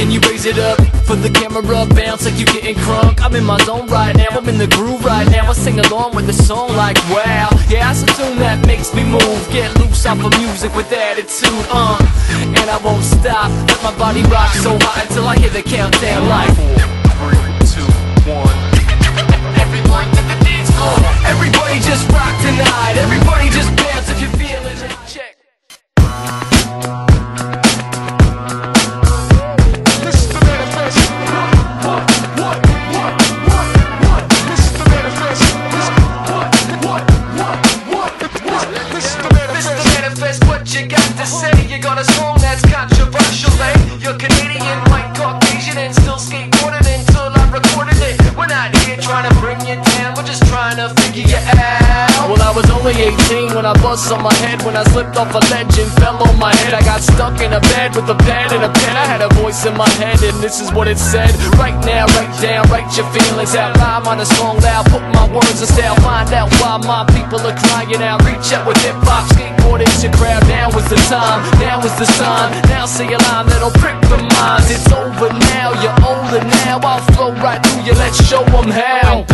Can you raise it up for the camera? Bounce like you getting crunk. I'm in my zone right now. I'm in the groove right now. I sing along with the song like wow. Yeah, it's a tune that makes me move. Get loose off of music with attitude. Uh, and I won't stop. Let my body rock so high until I hear the countdown like to say? You got a song that's controversial, eh? You're Canadian, white, Caucasian, and still skateboarding until I recorded it. We're not here trying to bring you down, we're just trying to figure you out. Well, I was only 18 when I bust on my head, when I slipped off a ledge and fell on my head. I got stuck in a bed with a pad and a pen. I had a voice in my head, and this is what it said. Right now, write down, write your feelings out. Rhyme on a song loud, put my words in style. My people are crying out. Reach out with hip hop, skateboard your crowd. Now is the time, now is the sign. Now say a line that'll prick the minds. It's over now, you're older now. I'll flow right through you, let's show them how.